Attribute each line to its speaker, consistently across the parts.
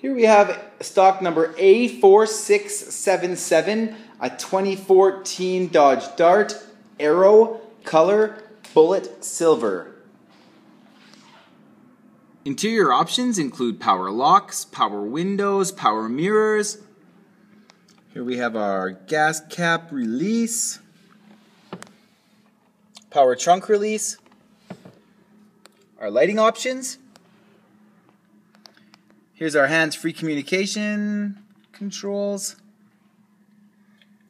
Speaker 1: Here we have stock number A4677, a 2014 Dodge Dart Aero, color billet silver. Interior options include power locks, power windows, power mirrors. Here we have our gas cap release, power trunk release, our lighting options, Here's our hands-free communication controls.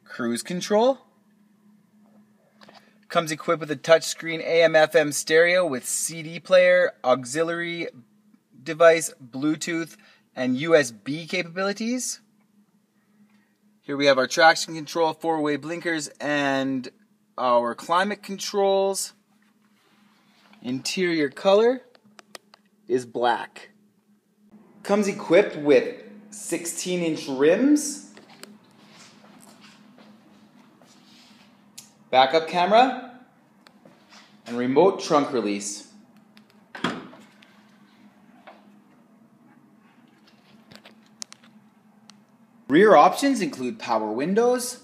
Speaker 1: Cruise control. Comes equipped with a touchscreen AM FM stereo with CD player, auxiliary device, Bluetooth, and USB capabilities. Here we have our traction control, four-way blinkers, and our climate controls. Interior color is black. Comes equipped with 16 inch rims, backup camera, and remote trunk release. Rear options include power windows,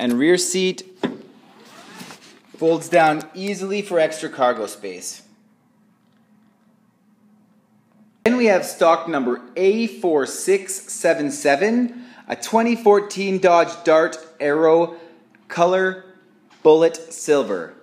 Speaker 1: and rear seat folds down easily for extra cargo space. Then we have stock number A4677, a 2014 Dodge Dart Aero color billet silver.